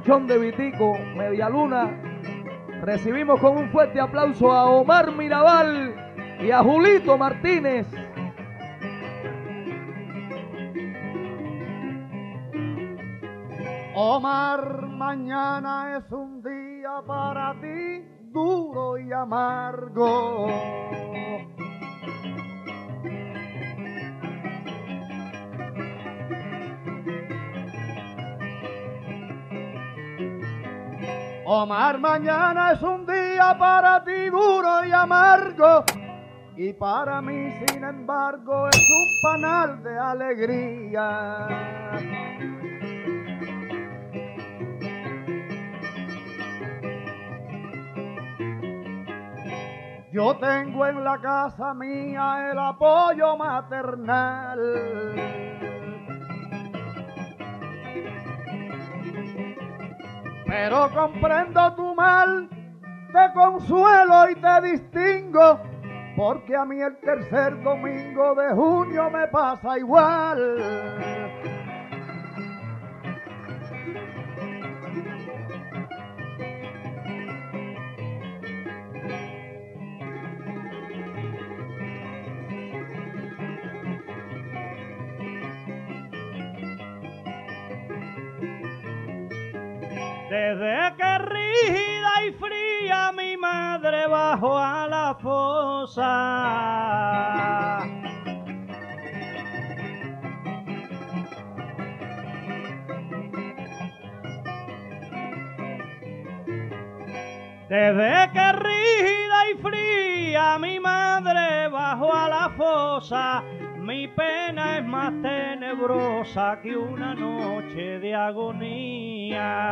Ranchón de Vitico, Media Luna. Recibimos con un fuerte aplauso a Omar Mirabal y a Julito Martínez. Omar, mañana es un día para ti duro y amargo. Omar, mañana es un día para ti duro y amargo. Y para mí, sin embargo, es un panal de alegría. Yo tengo en la casa mía el apoyo maternal. Pero comprendo tu mal, te consuelo y te distingo, porque a mí el tercer domingo de junio me pasa igual. Desde que rígida y fría mi madre bajó a la fosa. Desde que rígida y fría mi madre bajó a la fosa, tenebrosa que una noche de agonía.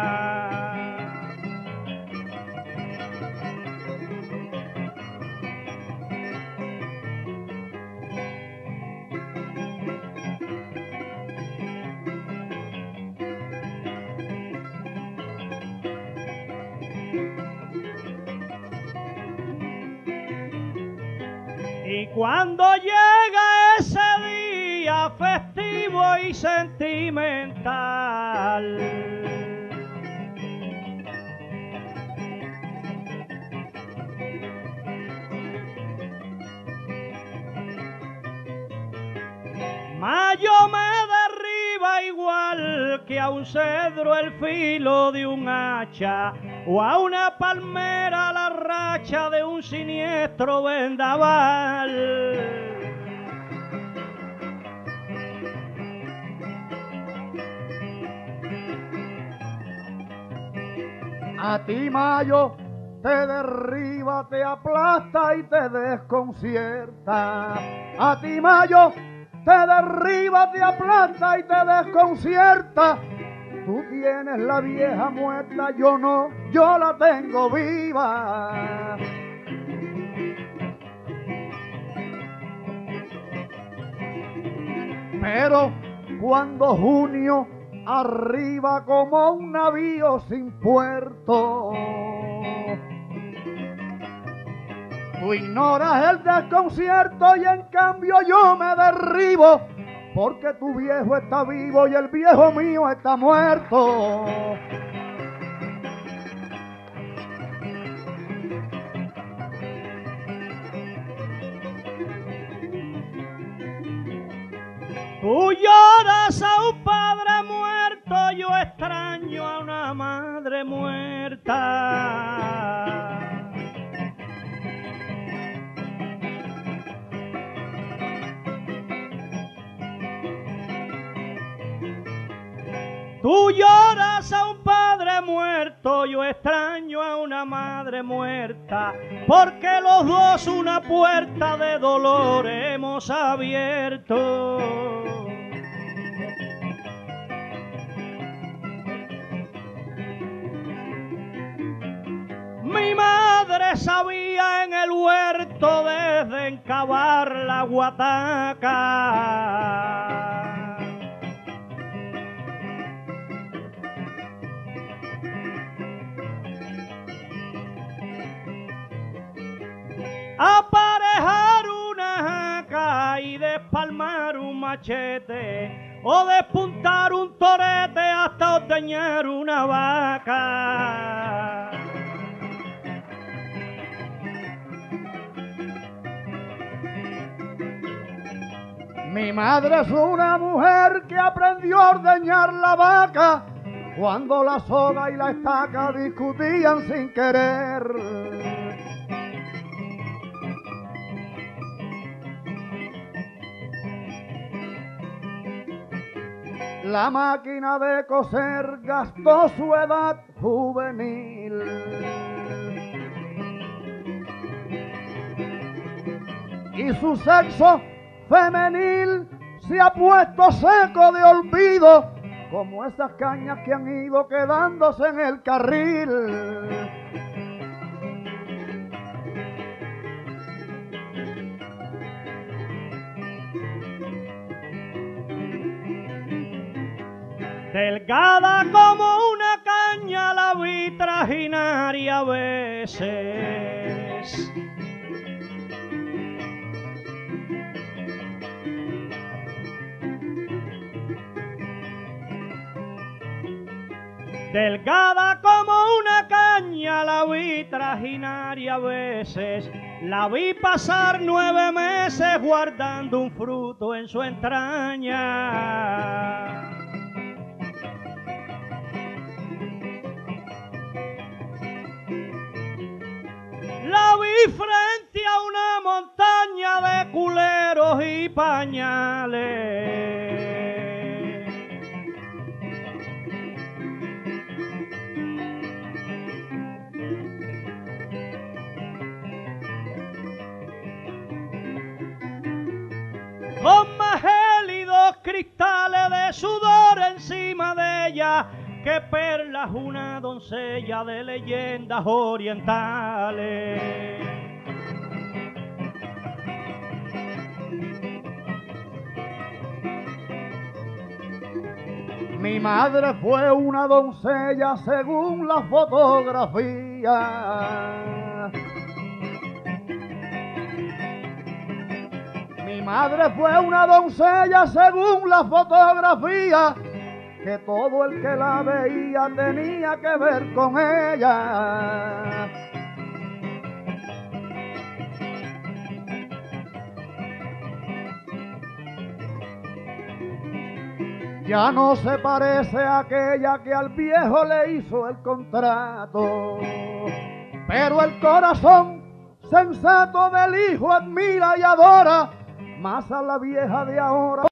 Y cuando y sentimental, Mayo me derriba igual que a un cedro el filo de un hacha o a una palmera la racha de un siniestro vendaval. A ti, Mayo, te derriba, te aplasta y te desconcierta. A ti, Mayo, te derriba, te aplasta y te desconcierta. Tú tienes la vieja muerta, yo no, yo la tengo viva. Pero cuando junio arriba como un navío sin puerto. Tú ignoras el desconcierto y en cambio yo me derribo porque tu viejo está vivo y el viejo mío está muerto. Tú lloras a un yo extraño a una madre muerta. Tú lloras a un padre muerto, yo extraño a una madre muerta, porque los dos una puerta de dolor hemos abierto. Sabía en el huerto desde encavar la guataca. aparejar una jaca y despalmar un machete o despuntar un torete hasta ordeñar una vaca. Mi madre es una mujer que aprendió a ordeñar la vaca cuando la soga y la estaca discutían sin querer. La máquina de coser gastó su edad juvenil. Y su sexo femenil se ha puesto seco de olvido, como esas cañas que han ido quedándose en el carril. Delgada como una caña la vi veces. Delgada como una caña la vi trajinaria a veces. La vi pasar nueve meses guardando un fruto en su entraña. La vi frente a una montaña de culeros y pañales. Que perlas una doncella de leyendas orientales. Mi madre fue una doncella según la fotografía. Mi madre fue una doncella según la fotografía, que todo el que la veía tenía que ver con ella. Ya no se parece a aquella que al viejo le hizo el contrato, pero el corazón sensato del hijo admira y adora más a la vieja de ahora.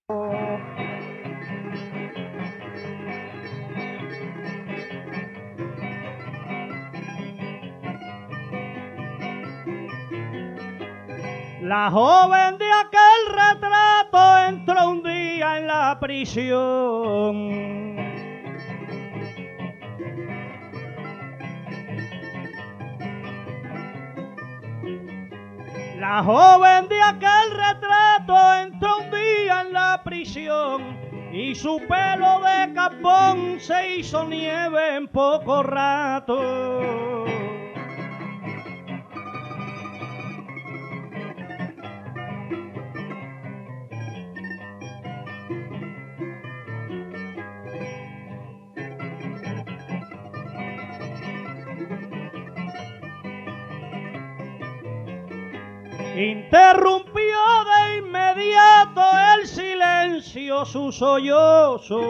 La joven de aquel retrato entró un día en la prisión. La joven de aquel retrato entró un día en la prisión y su pelo de capón se hizo nieve en poco rato. Su sollozo.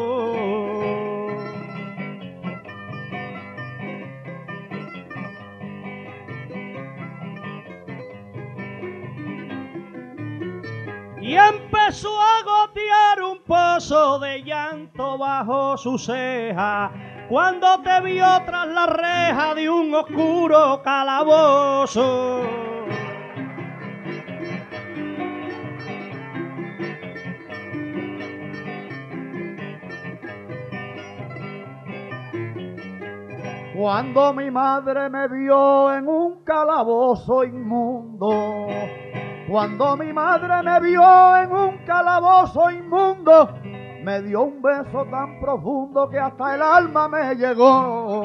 Y empezó a gotear un pozo de llanto bajo su ceja cuando te vio tras la reja de un oscuro calabozo. Cuando mi madre me vio en un calabozo inmundo, cuando mi madre me vio en un calabozo inmundo, me dio un beso tan profundo que hasta el alma me llegó.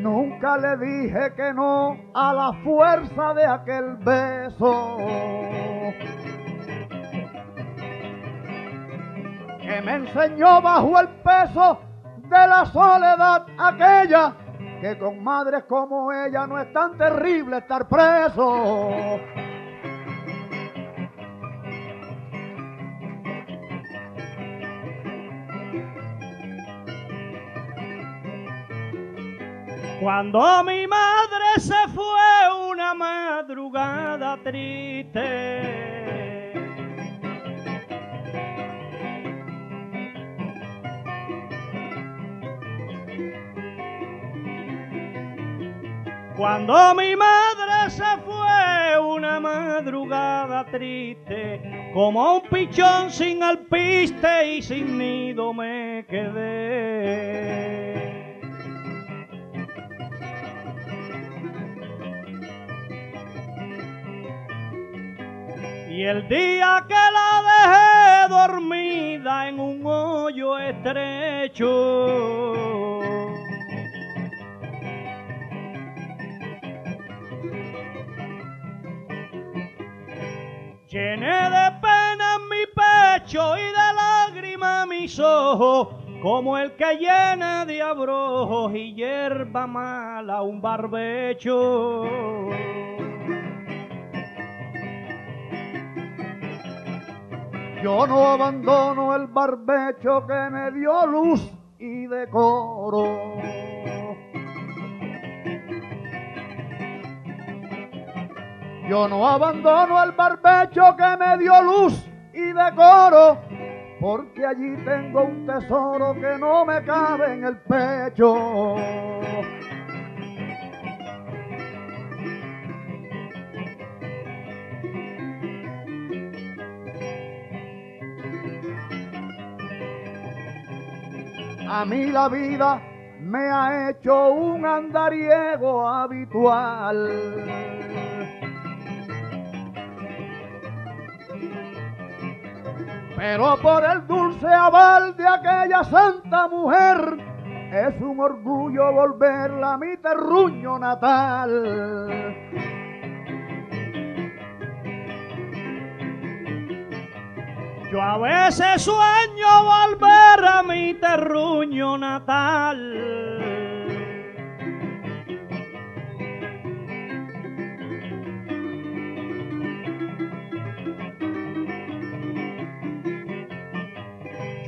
Nunca le dije que no a la fuerza de aquel beso. Que me enseñó bajo el peso de la soledad aquella que con madres como ella no es tan terrible estar preso. Cuando mi madre se fue una madrugada triste. Cuando mi madre se fue una madrugada triste, como un pichón sin alpiste y sin nido me quedé. Y el día que la dejé dormida en un hoyo estrecho, llené de pena mi pecho y de lágrimas mis ojos, como el que llena de abrojos y hierba mala un barbecho. Yo no abandono el barbecho que me dio luz y decoro. Yo no abandono el barbecho que me dio luz y decoro, porque allí tengo un tesoro que no me cabe en el pecho. A mí la vida me ha hecho un andariego habitual. Pero por el dulce aval de aquella santa mujer, es un orgullo volverla a mi terruño natal. Yo a veces sueño volver a mi terruño natal.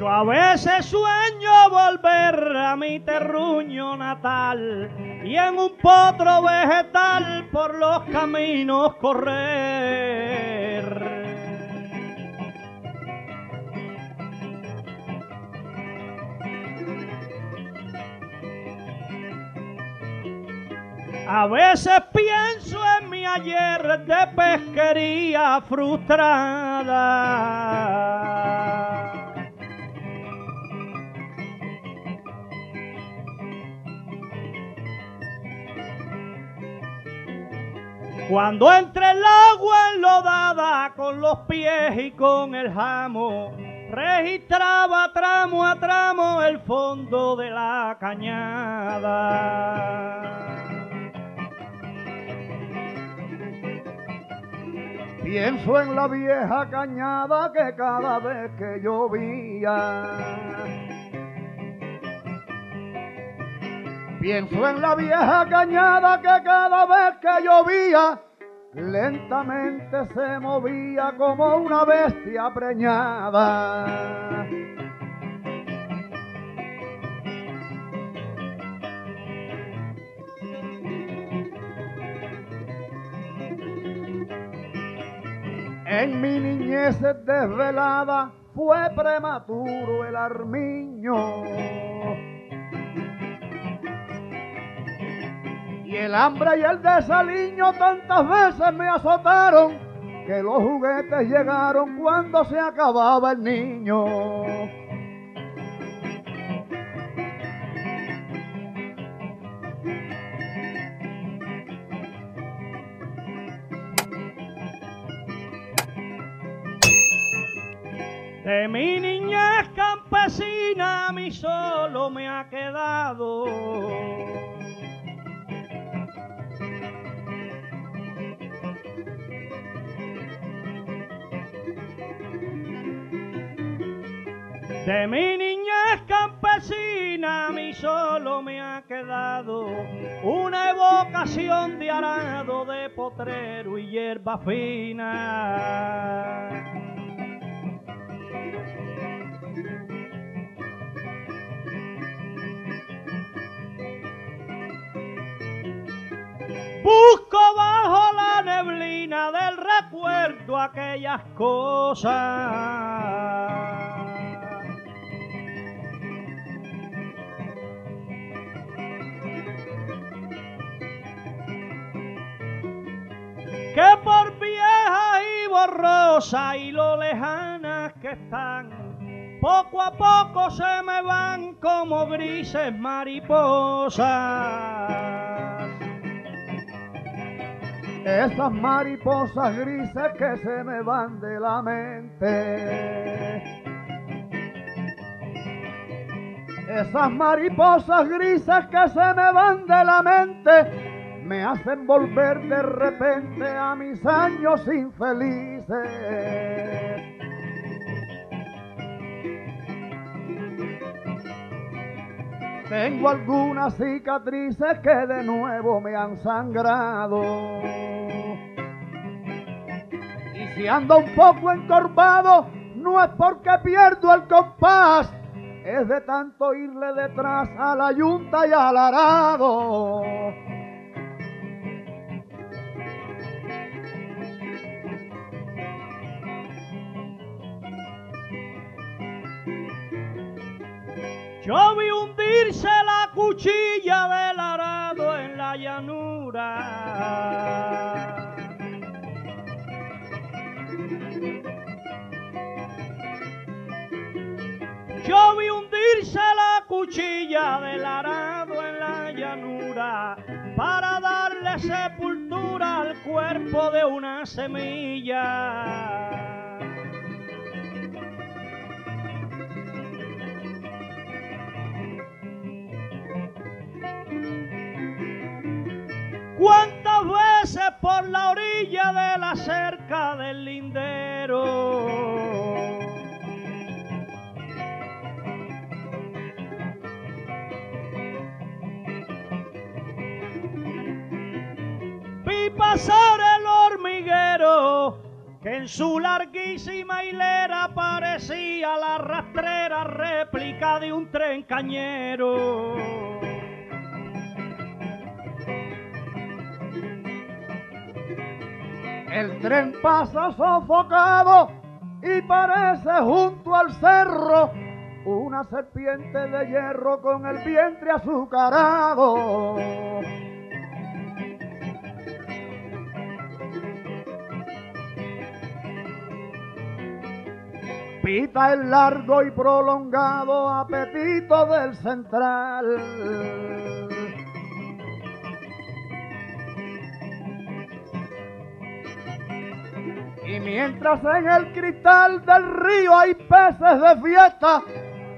A veces sueño volver a mi terruño natal y en un potro vegetal por los caminos correr. A veces pienso en mi ayer de pesquería frustrada. Cuando entre el agua enlodada con los pies y con el jamo, registraba tramo a tramo el fondo de la cañada. Pienso en la vieja cañada que cada vez que llovía. Pienso en la vieja cañada que cada vez que llovía, lentamente se movía como una bestia preñada. En mi niñez desvelada fue prematuro el armiño. Y el hambre y el desaliño tantas veces me azotaron que los juguetes llegaron cuando se acababa el niño. De mi niñez campesina a mí solo me ha quedado De mi niñez campesina a mí solo me ha quedado una evocación de arado, de potrero y hierba fina. Busco bajo la neblina del recuerdo aquellas cosas. Y lo lejanas que están, poco a poco se me van como grises mariposas. Esas mariposas grises que se me van de la mente. Esas mariposas grises que se me van de la mente me hacen volver de repente a mis años infelices. Tengo algunas cicatrices que de nuevo me han sangrado. Y si ando un poco encorvado, no es porque pierdo el compás, es de tanto irle detrás a la yunta y al arado. Yo vi hundirse la cuchilla del arado en la llanura. Yo vi hundirse la cuchilla del arado en la llanura para darle sepultura al cuerpo de una semilla. ¿Cuántas veces por la orilla de la cerca del lindero? Vi pasar el hormiguero que en su larguísima hilera parecía la rastrera réplica de un tren cañero. El tren pasa sofocado y parece junto al cerro una serpiente de hierro con el vientre azucarado. Pita el largo y prolongado apetito del central. Y mientras en el cristal del río hay peces de fiesta,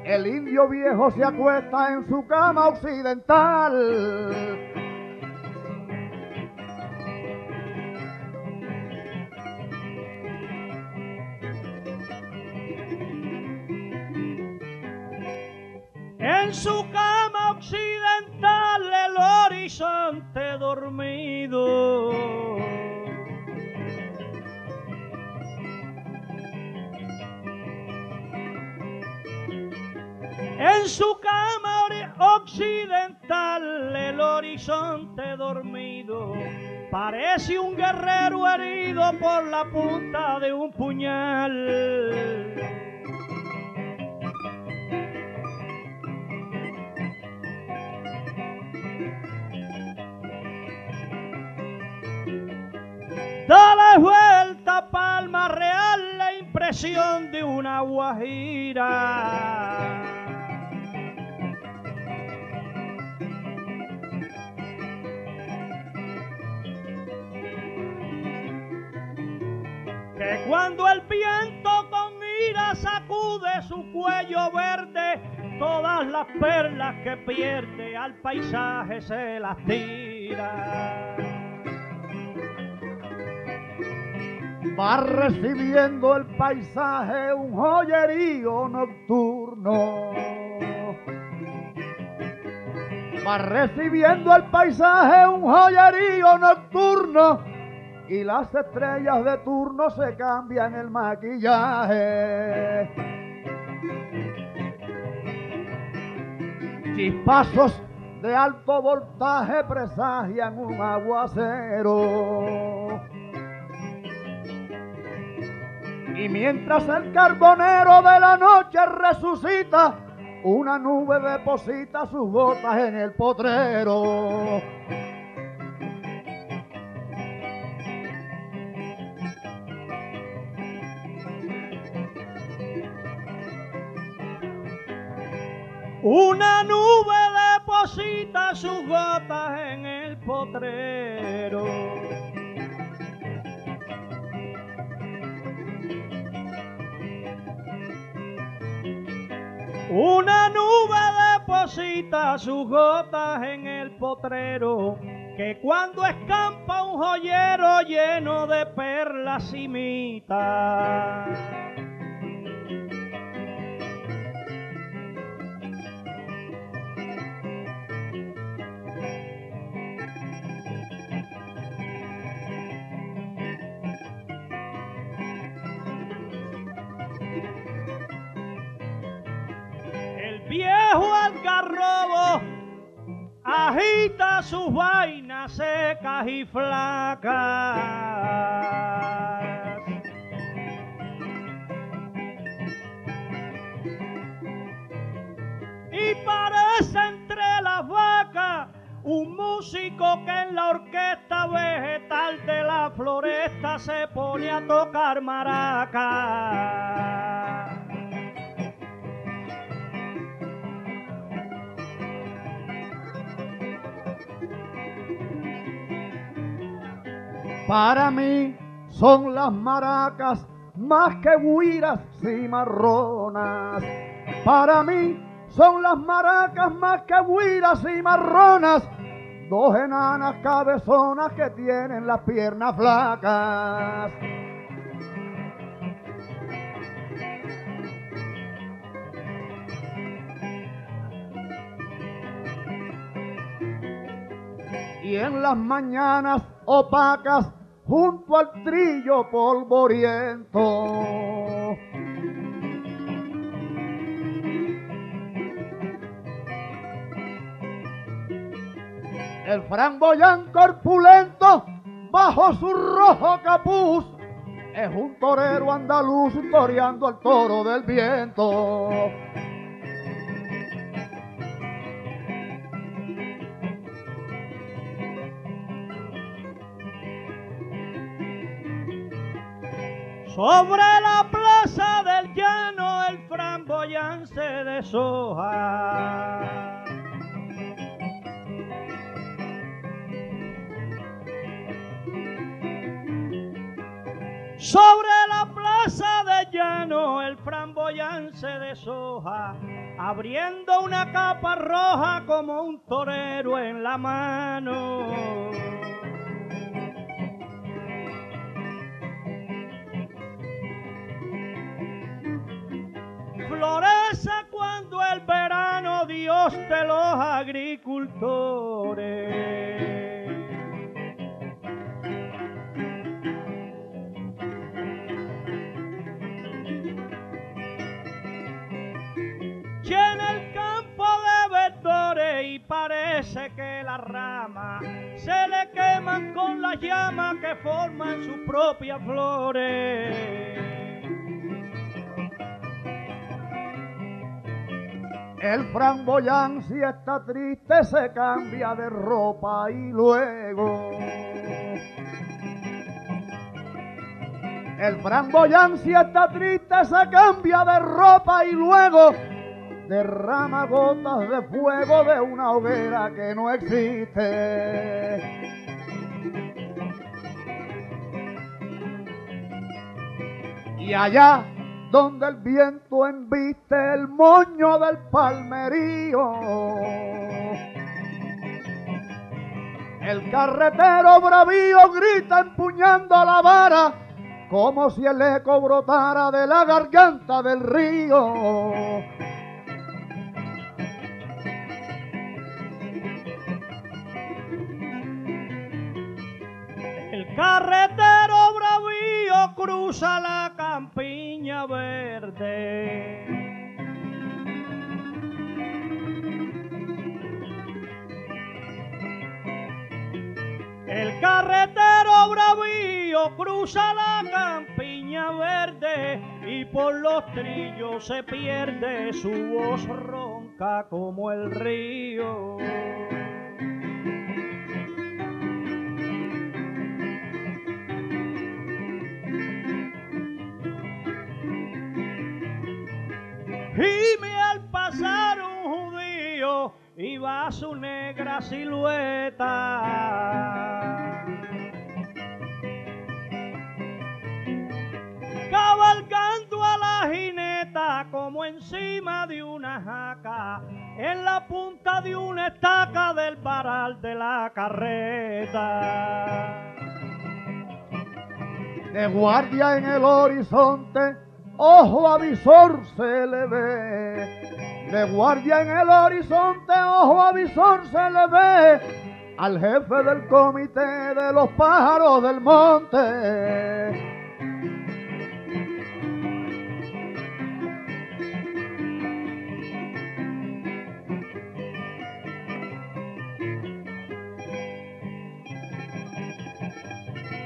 el indio viejo se acuesta en su cama occidental. En su cama occidental el horizonte dormido. En su cama occidental el horizonte dormido parece un guerrero herido por la punta de un puñal. Dale vuelta, palma real, la impresión de una guajira. Su cuello verde, todas las perlas que pierde al paisaje se las tira. Va recibiendo el paisaje un joyerío nocturno turno. Va recibiendo el paisaje un joyerío nocturno y las estrellas de turno se cambian el maquillaje. Chispazos de alto voltaje presagian un aguacero. Y mientras el carbonero de la noche resucita, una nube deposita sus gotas en el potrero. Una nube deposita sus gotas en el potrero. Una nube deposita sus gotas en el potrero, que cuando escampa un joyero lleno de perlas imita. Sus vainas secas y flacas. Y parece entre las vacas un músico que en la orquesta vegetal de la floresta se pone a tocar maraca. Para mí son las maracas más que guiras cimarronas. Para mí son las maracas más que guiras y marronas. Dos enanas cabezonas que tienen las piernas flacas. Y en las mañanas opacas junto al trillo polvoriento. El framboyán corpulento bajo su rojo capuz es un torero andaluz toreando al toro del viento. Sobre la plaza del llano el framboyán se deshoja. Sobre la plaza del llano el framboyán se deshoja, abriendo una capa roja como un torero en la mano. Florece cuando el verano Dios de los agricultores. Llena el campo de verdores y parece que las ramas se le queman con las llamas que forman sus propias flores. El framboyán si está triste se cambia de ropa y luego. El framboyán si está triste se cambia de ropa y luego derrama gotas de fuego de una hoguera que no existe. Y allá donde el viento embiste el moño del palmerío. El carretero bravío grita empuñando la vara, como si el eco brotara de la garganta del río. El carretero cruza la campiña verde. El carretero bravío cruza la campiña verde y por los trillos se pierde su voz ronca como el río. Gime al pasar un judío y va su negra silueta. Cabalgando a la jineta como encima de una jaca, en la punta de una estaca del varal de la carreta. De guardia en el horizonte, ojo avisor se le ve. De guardia en el horizonte, ojo avisor se le ve. Al jefe del comité de los pájaros del monte.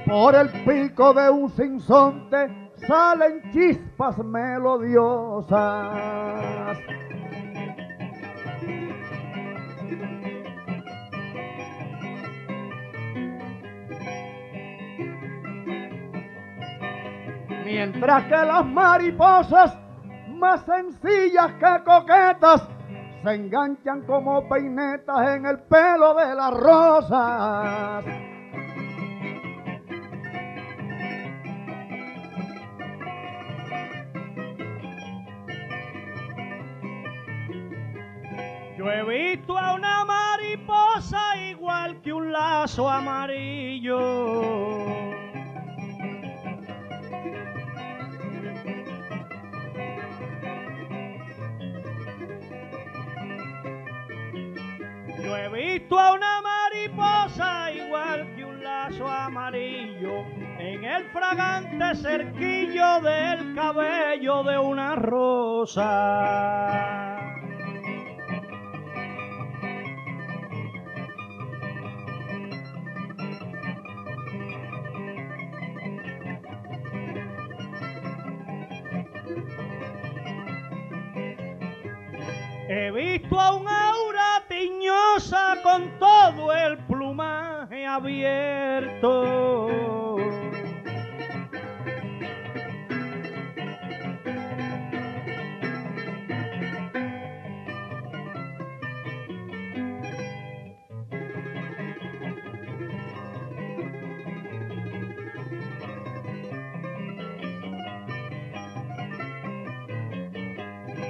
Por el pico de un sinsonte salen chispas melodiosas. Mientras que las mariposas, más sencillas que coquetas, se enganchan como peinetas en el pelo de las rosas. Yo he visto a una mariposa igual que un lazo amarillo. Yo he visto a una mariposa igual que un lazo amarillo en el fragante cerquillo del cabello de una rosa. He visto a un aura tiñosa con todo el plumaje abierto.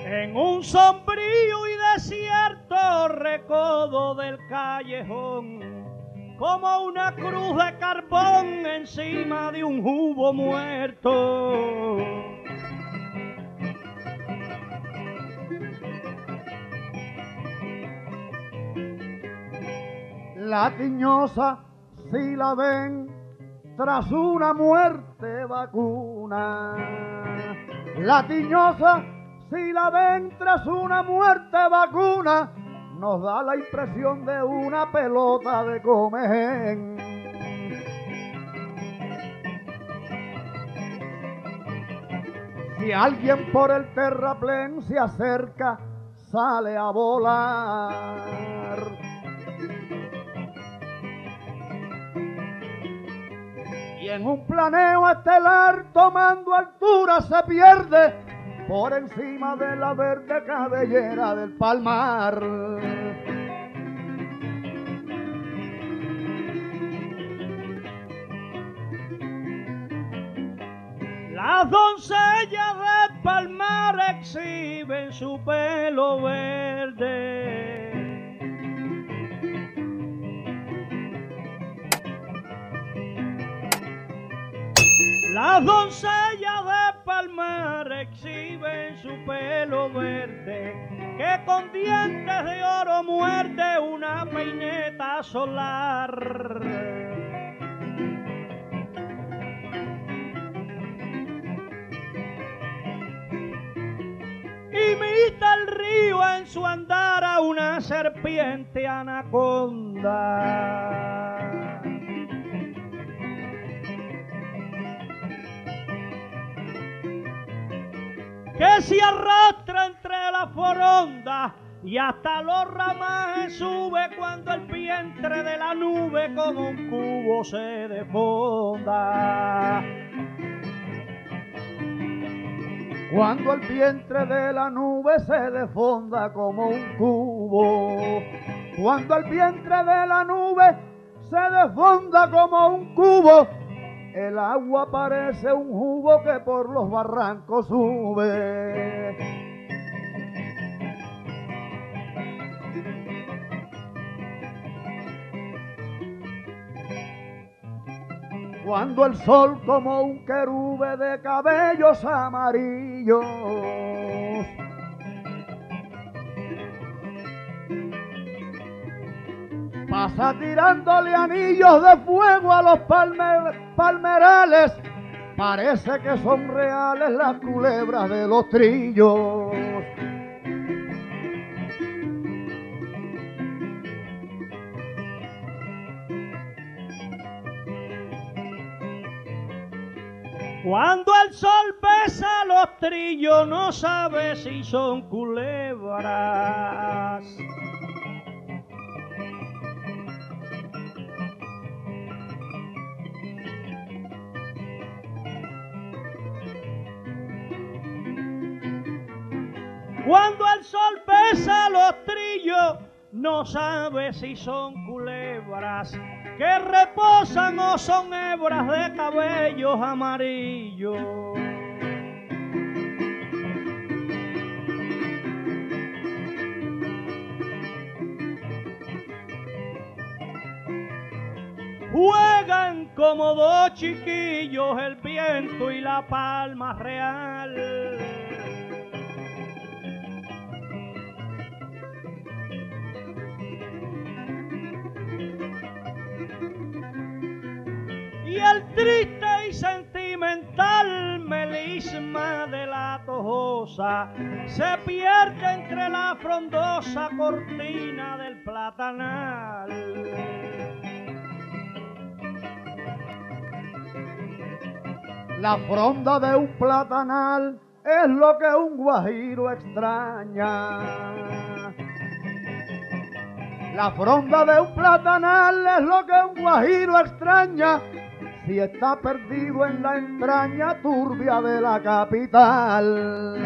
En un sombrío como una cruz de carbón encima de un jugo muerto. La tiñosa, si la ven tras una muerte vacuna. La tiñosa, si la ven tras una muerte vacuna, nos da la impresión de una pelota de comején. Si alguien por el terraplén se acerca, sale a volar. Y en un planeo estelar tomando altura se pierde por encima de la verde cabellera del palmar. Las doncellas de Palmar exhiben su pelo verde. Las doncellas de palmar exhiben su pelo verde, que con dientes de oro muerde una peineta solar. imita el río en su andar a una serpiente anaconda. Que se arrastra entre la foronda y hasta los ramajes sube cuando el vientre de la nube como un cubo se defonda. Cuando el vientre de la nube se defonda como un cubo. Cuando el vientre de la nube se defonda como un cubo. El agua parece un jugo que por los barrancos sube. Cuando el sol como un querube de cabellos amarillos pasa tirándole anillos de fuego a los palmer- palmerales. Parece que son reales las culebras de los trillos. Cuando el sol besa los trillos, no sabe si son culebras. Cuando el sol besa los trillos, no sabe si son culebras que reposan o son hebras de cabellos amarillos. Juegan como dos chiquillos el viento y la palma real. El triste y sentimental melisma de la tojosa se pierde entre la frondosa cortina del platanal. La fronda de un platanal es lo que un guajiro extraña. La fronda de un platanal es lo que un guajiro extraña si está perdido en la entraña turbia de la capital.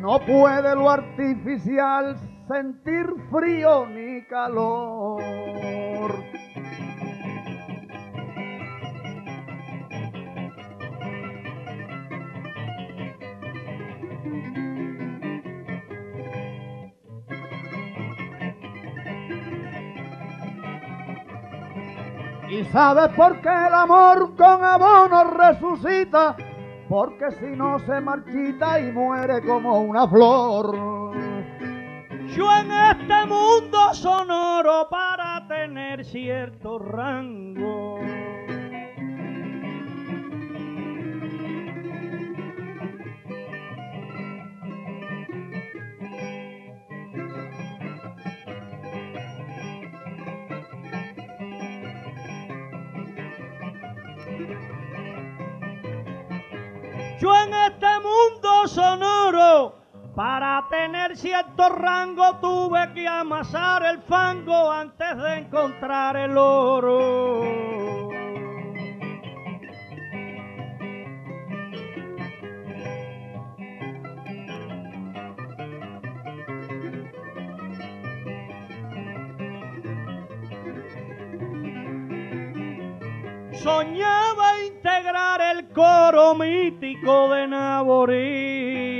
No puede lo artificial sentir frío ni calor. ¿Y sabes por qué el amor con abono resucita? Porque si no se marchita y muere como una flor. Yo en este mundo sonoro para tener cierto rango. Este mundo sonoro, para tener cierto rango, tuve que amasar el fango antes de encontrar el oro. Soñaba integrar el coro mítico de Naborí.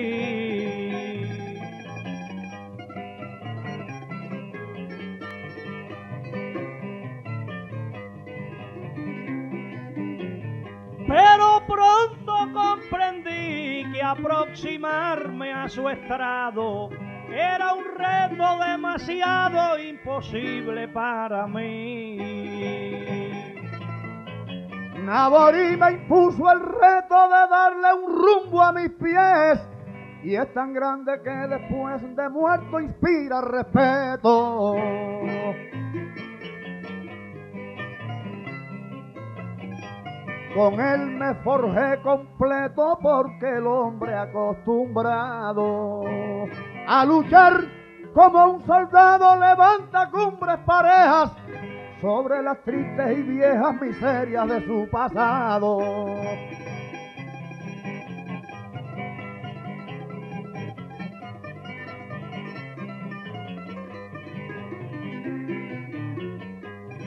Pero pronto comprendí que aproximarme a su estrado era un reto demasiado imposible para mí. Naborí me impuso el reto de darle un rumbo a mis pies y es tan grande que después de muerto inspira respeto. Con él me forjé completo porque el hombre acostumbrado a luchar como un soldado levanta cumbres parejas sobre las tristes y viejas miserias de su pasado.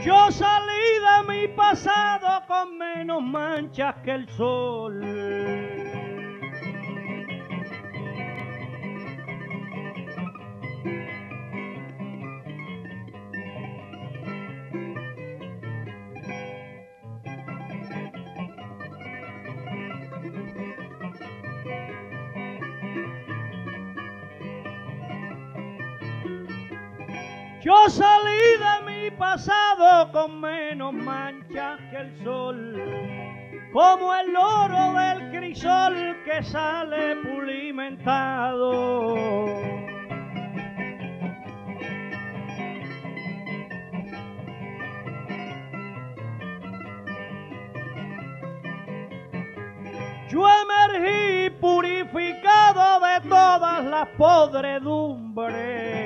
Yo salí de mi pasado con menos manchas que el sol. Yo salí de mi pasado con menos manchas que el sol, como el oro del crisol que sale pulimentado. Yo emergí purificado de todas las podredumbres.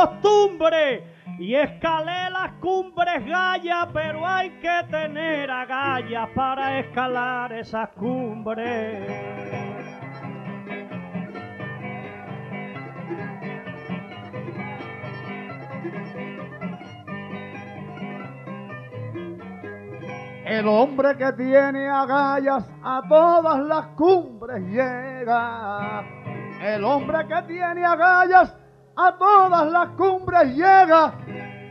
Viejas costumbres y escalé las cumbres gallas, pero hay que tener agallas para escalar esas cumbres. El hombre que tiene agallas a todas las cumbres llega. El hombre que tiene agallas a todas las cumbres llega.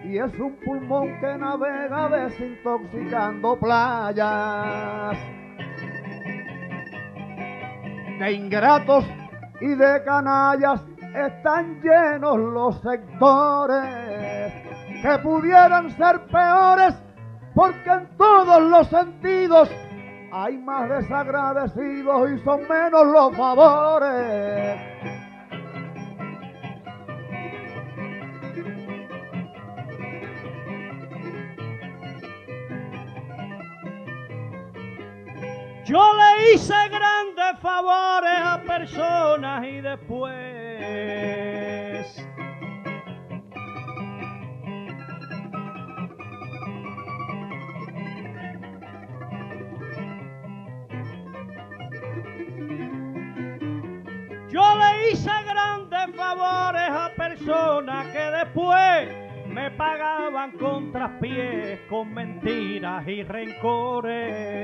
Y es un pulmón que navega desintoxicando playas. De ingratos y de canallas están llenos los sectores que pudieran ser peores porque en todos los sentidos hay más desagradecidos y son menos los favores. Yo le hice grandes favores a personas y después Yo le hice grandes favores a personas que después me pagaban con traspiés, con mentiras y rencores.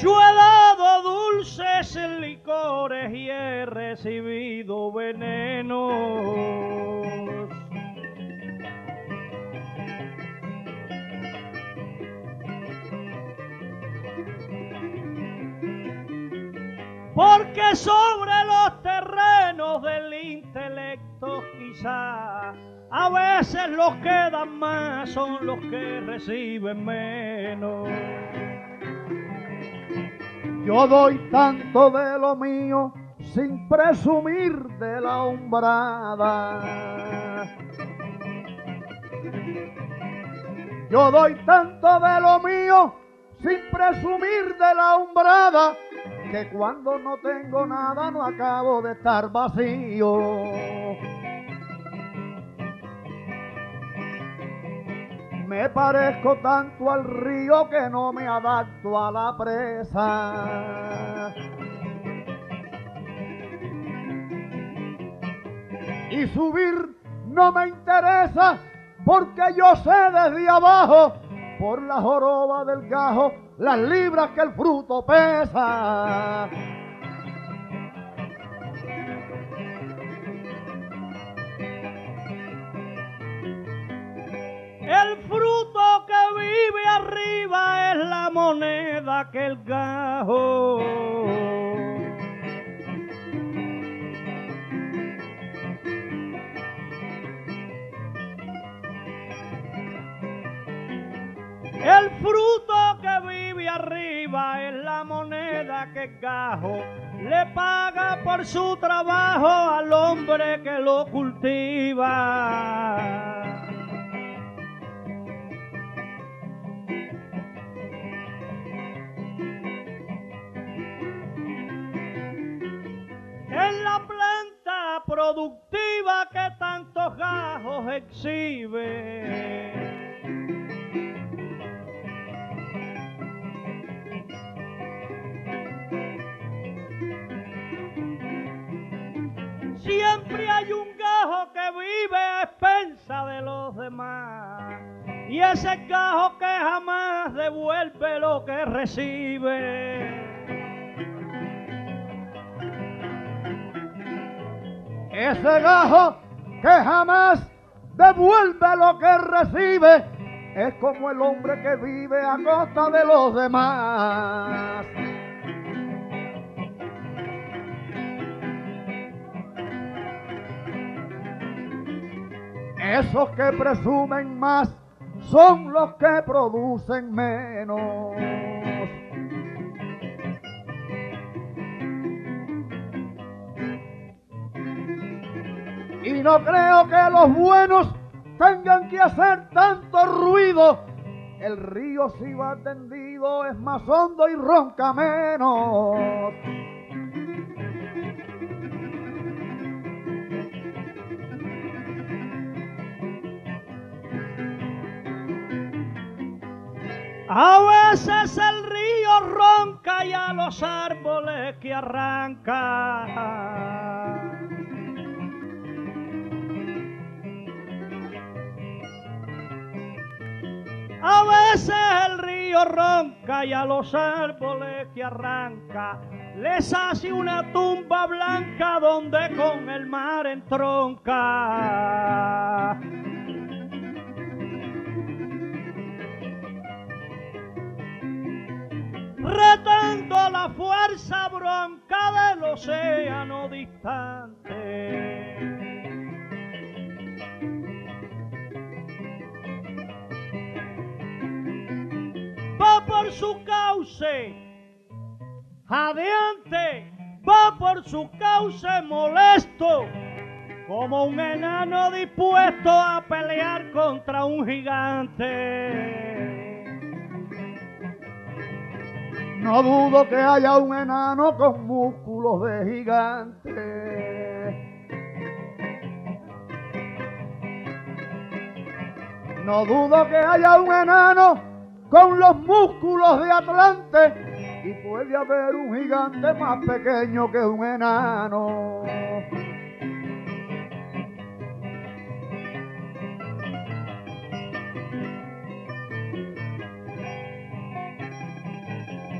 Yo he dado dulces licores y he recibido venenos. Porque sobre los terrenos del intelecto quizá a veces los que dan más son los que reciben menos. Yo doy tanto de lo mío sin presumir de la hombrada. Yo doy tanto de lo mío sin presumir de la hombrada que cuando no tengo nada no acabo de estar vacío. Me parezco tanto al río que no me adapto a la presa. Y subir no me interesa porque yo sé desde abajo, por la joroba del gajo, las libras que el fruto pesa. El fruto que vive arriba es la moneda que el gajo. El fruto que vive arriba es la moneda que el gajo le paga por su trabajo al hombre que lo cultiva. Productiva que tantos gajos exhibe. Siempre hay un gajo que vive a expensa de los demás. Y ese gajo que jamás devuelve lo que recibe. Ese gajo que jamás devuelve lo que recibe es como el hombre que vive a costa de los demás. Esos que presumen más son los que producen menos. Y no creo que los buenos tengan que hacer tanto ruido. El río si va tendido es más hondo y ronca menos. A veces el río ronca y a los árboles que arranca. A veces el río ronca y a los árboles que arranca les hace una tumba blanca donde con el mar entronca. retando la fuerza bronca del océano distante. Por su cauce, jadeante, va por su cauce molesto, como un enano dispuesto a pelear contra un gigante. No dudo que haya un enano con músculos de gigante. No dudo que haya un enano con los músculos de Atlante. Y puede haber un gigante más pequeño que un enano.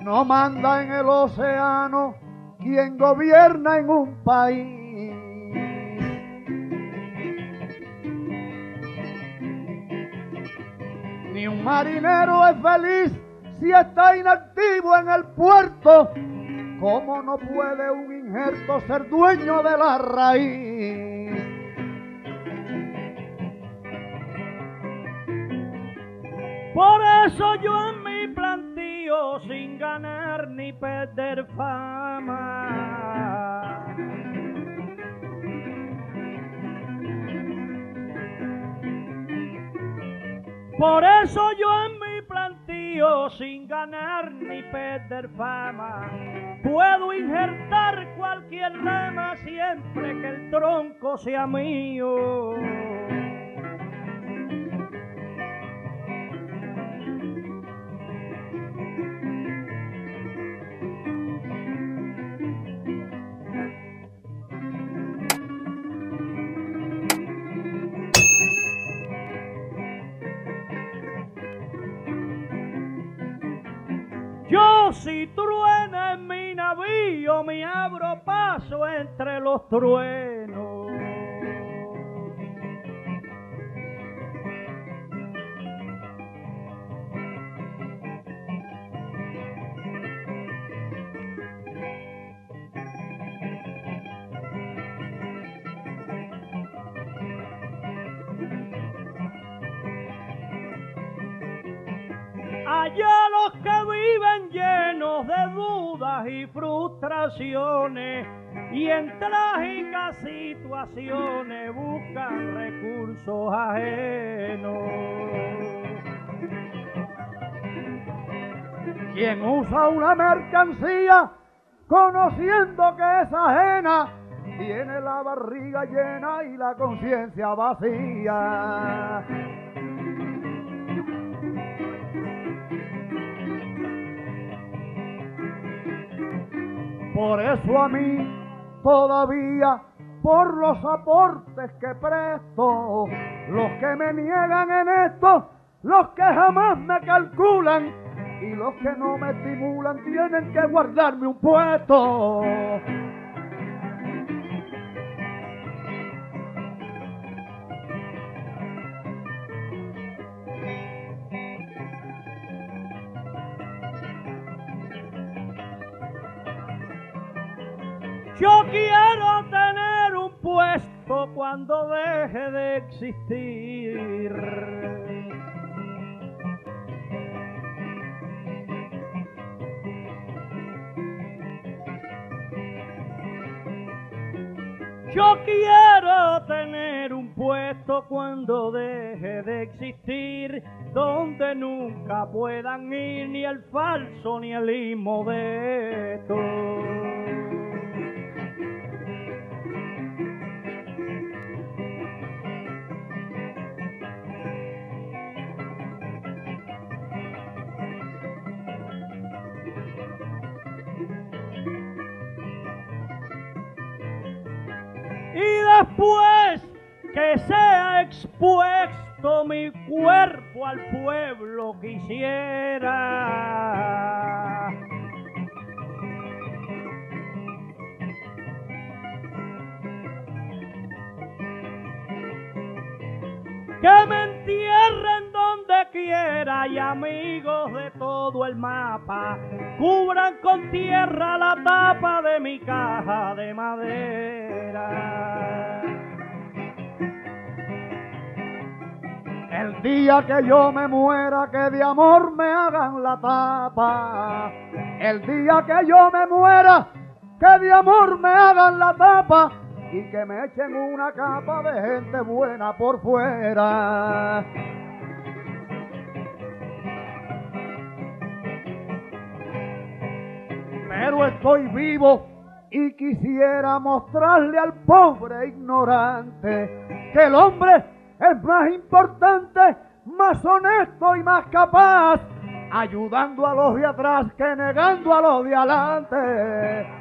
No manda en el océano quien gobierna en un país. Un marinero es feliz si está inactivo en el puerto. ¿Cómo no puede un injerto ser dueño de la raíz? Por eso yo en mi plantío sin ganar ni perder fama. Por eso yo en mi plantío sin ganar ni perder fama puedo injertar cualquier rama siempre que el tronco sea mío. si truena en mi navío, me abro paso entre los truenos. Allá los y frustraciones y en trágicas situaciones buscan recursos ajenos. Quien usa una mercancía conociendo que es ajena, tiene la barriga llena y la conciencia vacía. Por eso a mí todavía, por los aportes que presto, los que me niegan en esto, los que jamás me calculan y los que no me estimulan tienen que guardarme un puesto. Cuando deje de existir. Yo quiero tener un puesto cuando deje de existir, donde nunca puedan ir ni el falso ni el inmodesto. Después que sea expuesto mi cuerpo al pueblo quisiera. Que me entierren donde quiera y amigos de todo el mapa cubran con tierra la tapa de mi caja de madera. El día que yo me muera, que de amor me hagan la tapa. El día que yo me muera, que de amor me hagan la tapa y que me echen una capa de gente buena por fuera. Pero estoy vivo y quisiera mostrarle al pobre ignorante que el hombre es más importante, más honesto y más capaz, ayudando a los de atrás que negando a los de adelante.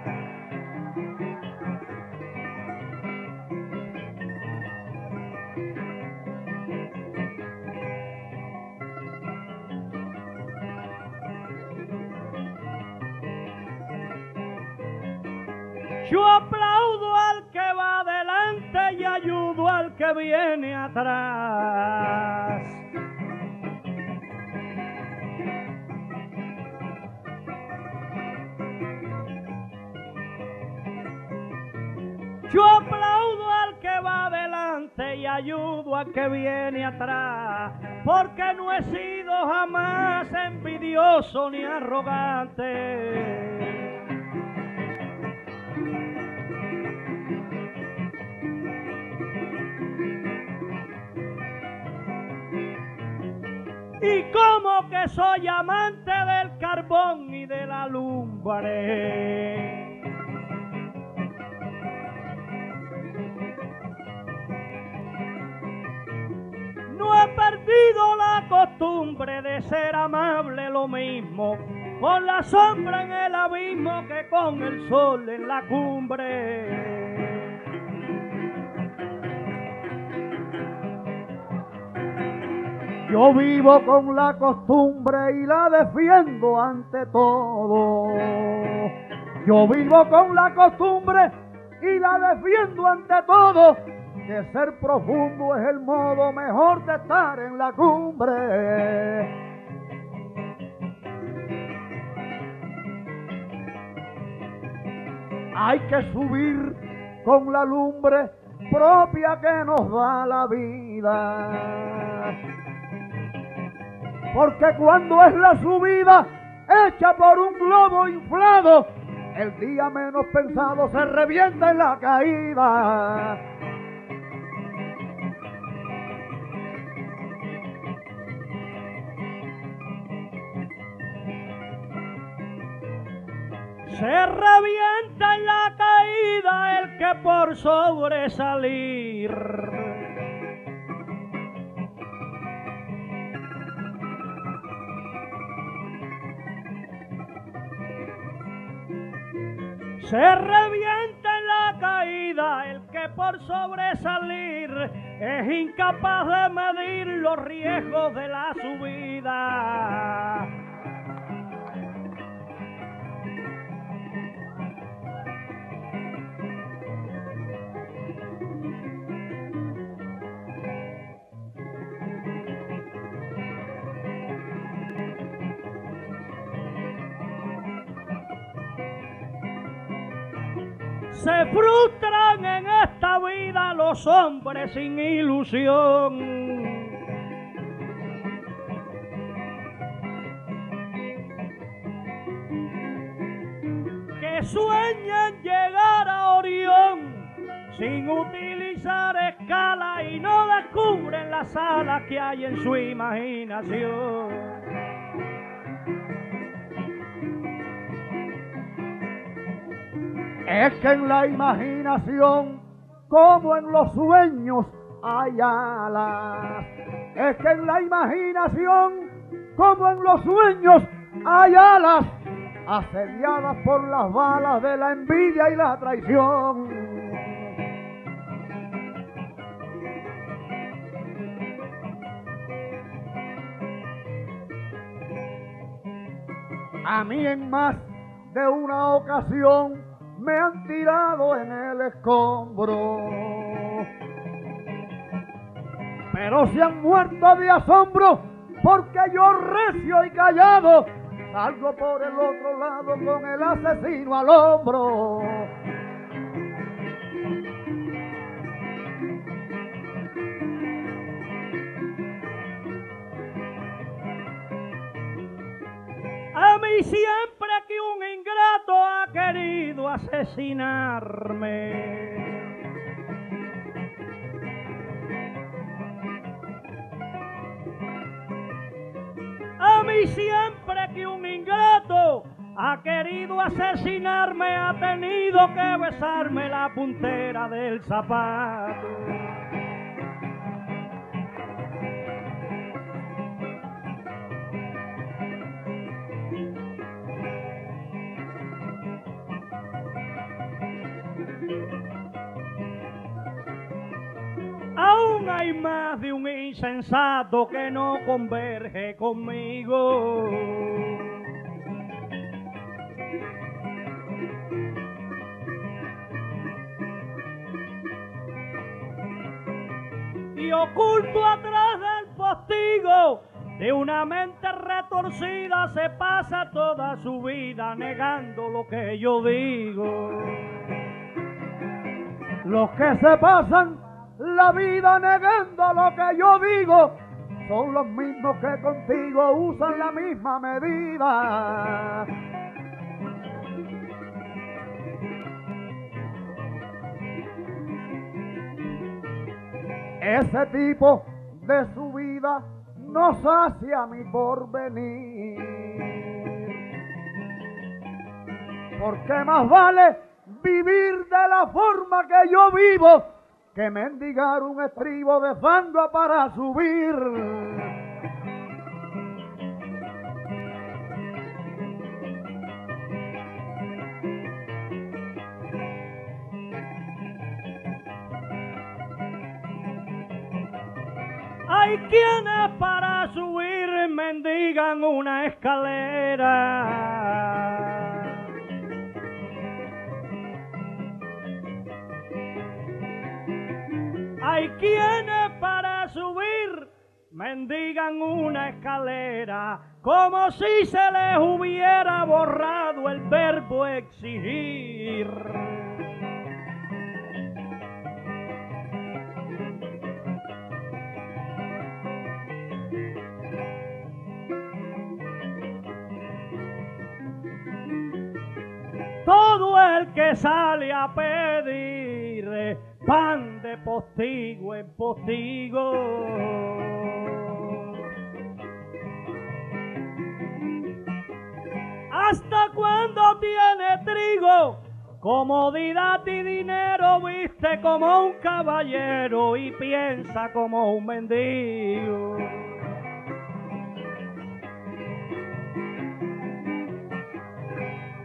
Viene atrás. Yo aplaudo al que va adelante y ayudo al que viene atrás, porque no he sido jamás envidioso ni arrogante. Como que soy amante del carbón y de la lumbre. No he perdido la costumbre de ser amable lo mismo con la sombra en el abismo que con el sol en la cumbre. Yo vivo con la costumbre y la defiendo ante todo. Yo vivo con la costumbre y la defiendo ante todo. Que ser profundo es el modo mejor de estar en la cumbre. Hay que subir con la lumbre propia que nos da la vida. Porque cuando es la subida hecha por un globo inflado, el día menos pensado se revienta en la caída. Se revienta en la caída el que por sobresalir. Se revienta en la caída el que por sobresalir es incapaz de medir los riesgos de la subida. Se frustran en esta vida los hombres sin ilusión. Que sueñan llegar a Orión sin utilizar escala y no descubren las alas que hay en su imaginación. Es que en la imaginación, como en los sueños, hay alas. Es que en la imaginación, como en los sueños, hay alas, asediadas por las balas de la envidia y la traición. A mí en más de una ocasión me han tirado en el escombro. Pero se han muerto de asombro porque yo recio y callado salgo por el otro lado con el asesino al hombro. Mí siempre que un ingrato ha querido asesinarme. A mí siempre que un ingrato ha querido asesinarme, ha tenido que besarme la puntera del zapato. Aún hay más de un insensato que no converge conmigo. Y oculto atrás del postigo de una mente retorcida se pasa toda su vida negando lo que yo digo. Los que se pasan la vida negando lo que yo digo son los mismos que contigo usan la misma medida. Ese tipo de su vida no sacia mi porvenir. Porque más vale vivir de la forma que yo vivo que mendigar un estribo de fango para subir. Hay quienes para subir mendigan una escalera. quienes para subir mendigan una escalera como si se les hubiera borrado el verbo exigir. Todo el que sale a pedir eh, pan postigo en postigo. ¿Hasta cuando tiene trigo? Comodidad y dinero, viste como un caballero y piensa como un mendigo.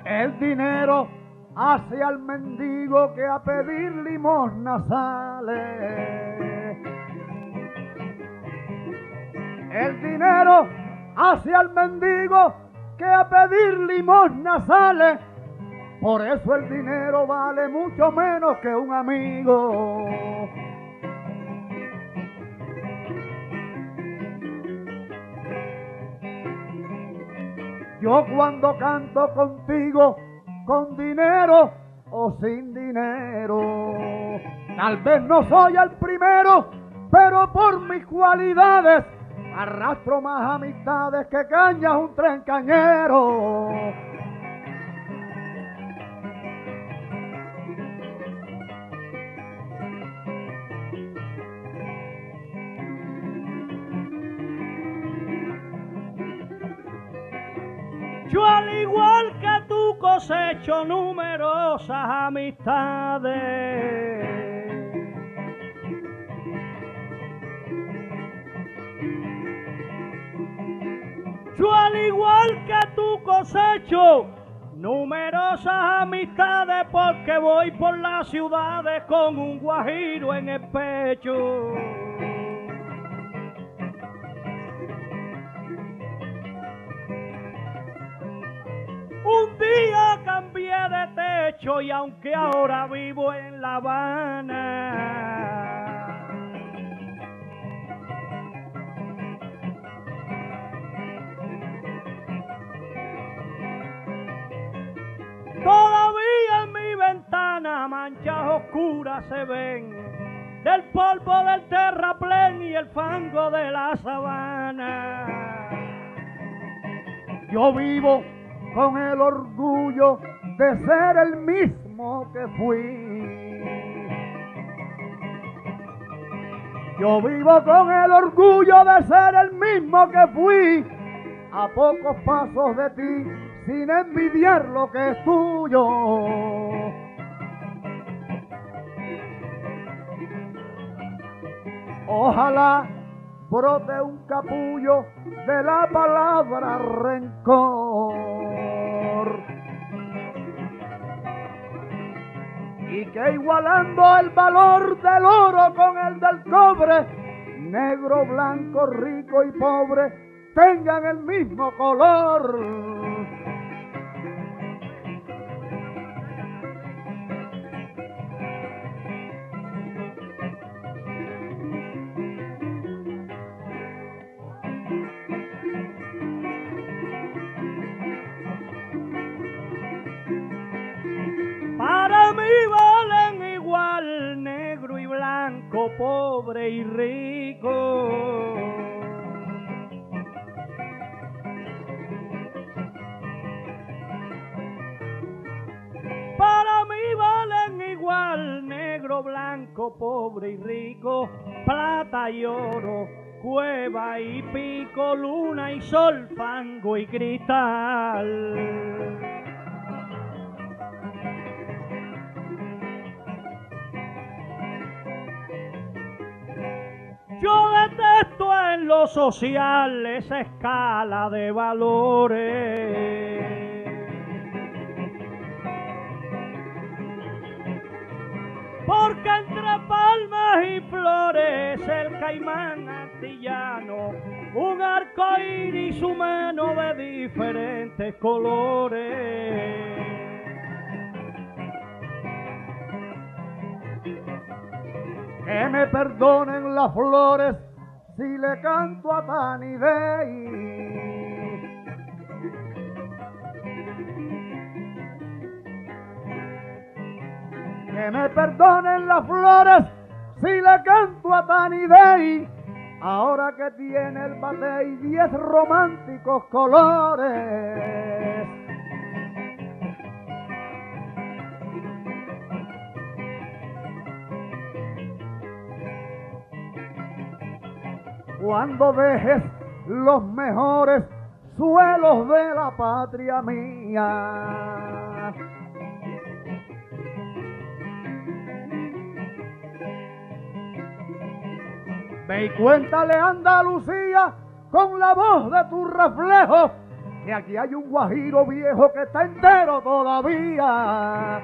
El dinero hace al mendigo que a pedir limosna sale. El dinero hace al mendigo que a pedir limosna sale. Por eso el dinero vale mucho menos que un amigo. Yo cuando canto contigo, con dinero o sin dinero, tal vez no soy el primero, pero por mis cualidades arrastro más amistades que cañas un tren cañero. Cosecho numerosas amistades. Yo al igual que tú cosecho numerosas amistades porque voy por las ciudades con un guajiro en el pecho. Un día de techo y aunque ahora vivo en La Habana. Todavía en mi ventana manchas oscuras se ven del polvo del terraplén y el fango de la sabana. Yo vivo con el orgullo de ser el mismo que fui. Yo vivo con el orgullo de ser el mismo que fui, a pocos pasos de ti, sin envidiar lo que es tuyo. Ojalá brote un capullo de la palabra rencor. Y que igualando el valor del oro con el del cobre, negro, blanco, rico y pobre, tengan el mismo color. Pobre y rico. Para mí valen igual negro, blanco, pobre y rico, plata y oro, cueva y pico, luna y sol, fango y cristal. Yo detesto en lo social esa escala de valores. Porque entre palmas y flores el caimán antillano, un arco iris humano de diferentes colores. Que me perdonen las flores si le canto a Tani Day. Que me perdonen las flores si le canto a Tani Day. Ahora que tiene el bate y diez románticos colores. Cuando dejes los mejores suelos de la patria mía. Ve y cuéntale Andalucía con la voz de tu reflejo que aquí hay un guajiro viejo que está entero todavía.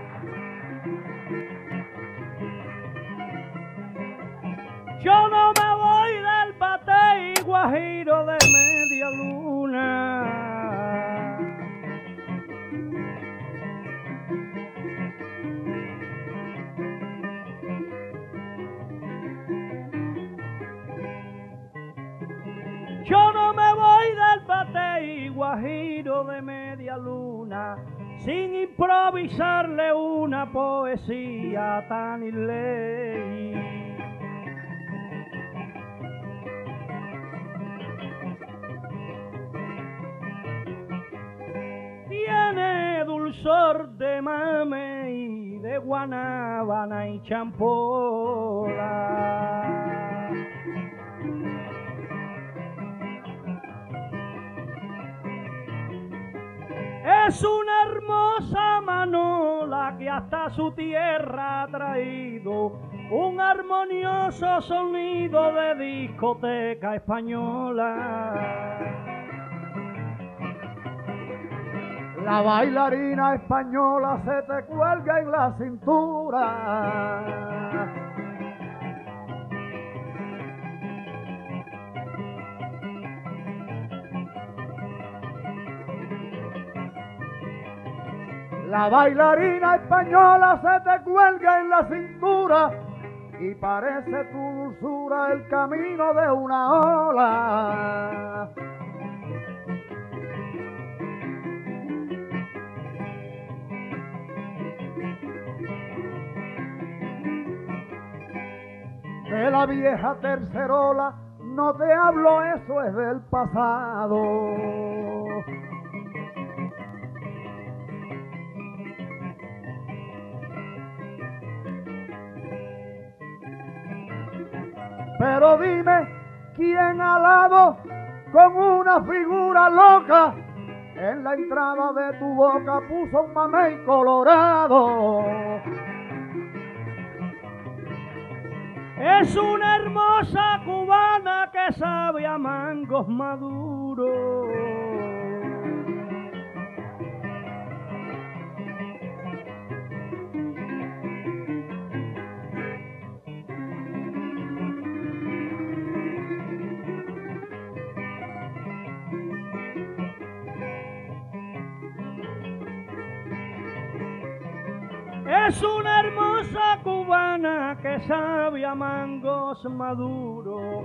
Yo no me voy y guajiro de media luna. Yo no me voy del bate y guajiro de media luna sin improvisarle una poesía tan ley. De mame de guanábana y champola. Es una hermosa manola que hasta su tierra ha traído un armonioso sonido de discoteca española. La bailarina española se te cuelga en la cintura. La bailarina española se te cuelga en la cintura y parece tu dulzura el camino de una ola. De la vieja tercerola no te hablo, eso es del pasado. Pero dime, ¿quién al lado con una figura loca en la entrada de tu boca puso un mamey colorado? Es una hermosa cubana que sabe a mangos maduros. Que sabe a mangos maduros,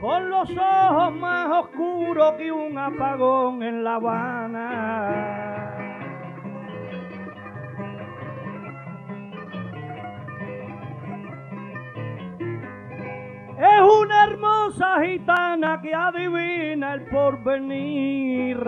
con los ojos más oscuros que un apagón en La Habana. Es una hermosa gitana que adivina el porvenir.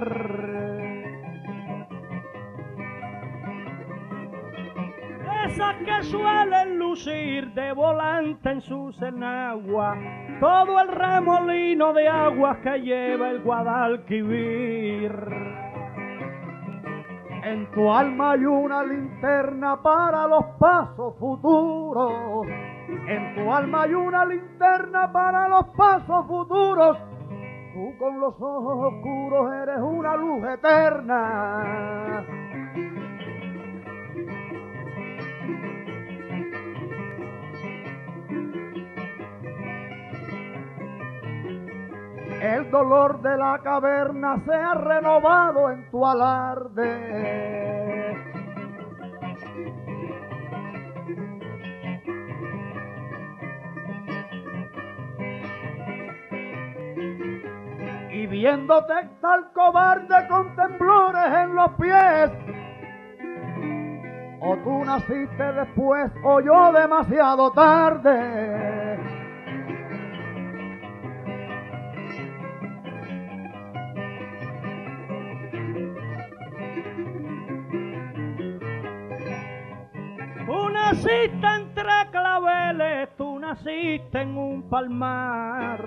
Esas que suelen lucir de volante en sus enaguas, todo el remolino de aguas que lleva el Guadalquivir. En tu alma hay una linterna para los pasos futuros. En tu alma hay una linterna para los pasos futuros. Tú con los ojos oscuros eres una luz eterna. El dolor de la caverna se ha renovado en tu alarde. Y viéndote tal cobarde con temblores en los pies, o tú naciste después o yo demasiado tarde. naciste entre claveles, tú naciste en un palmar.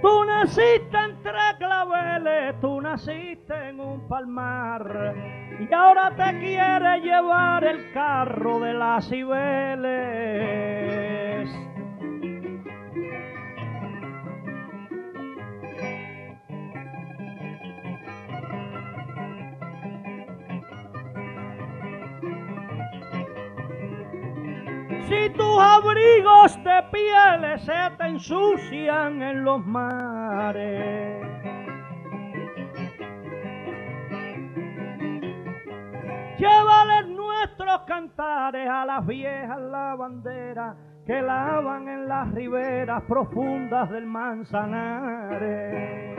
Tú naciste entre claveles, tú naciste en un palmar. Y ahora te quiere llevar el carro de las cibeles. Si tus abrigos de pieles se te ensucian en los mares. Llévales nuestros cantares a las viejas lavanderas que lavan en las riberas profundas del Manzanares.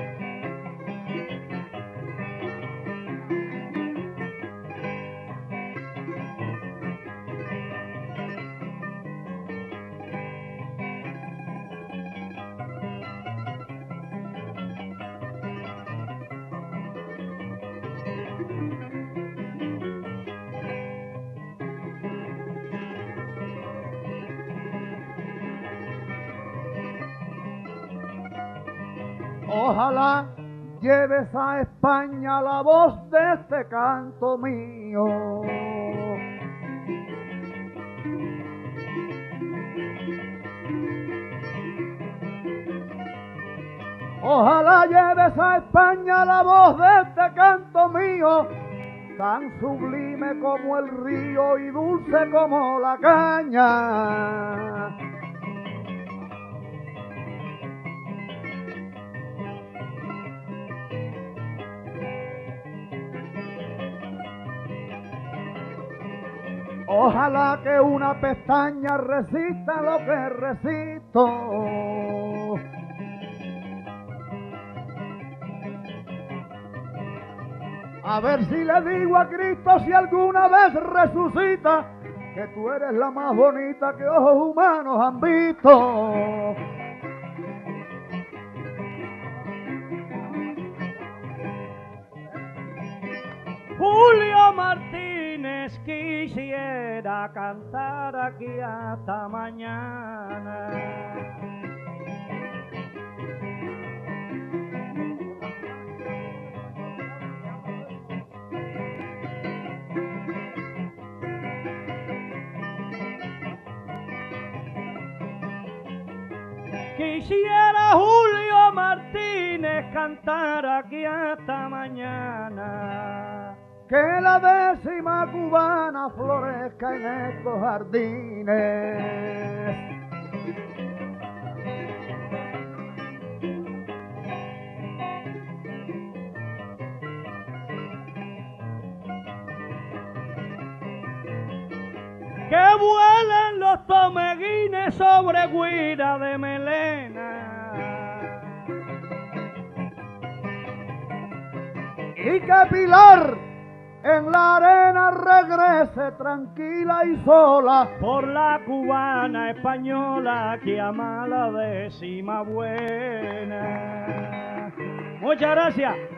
Ojalá lleves a España la voz de este canto mío. Ojalá lleves a España la voz de este canto mío, tan sublime como el río y dulce como la caña. Ojalá que una pestaña resista lo que resisto. A ver si le digo a Cristo si alguna vez resucita, que tú eres la más bonita que ojos humanos han visto. Julio Martínez quisiera cantar aquí hasta mañana. Quisiera Julio Martínez cantar aquí hasta mañana. Que la décima cubana florezca en estos jardines. Que vuelen los tomeguines sobre guira de melena. Y que Pilar en la arena regrese tranquila y sola. por la cubana española que ama la décima buena. Muchas gracias.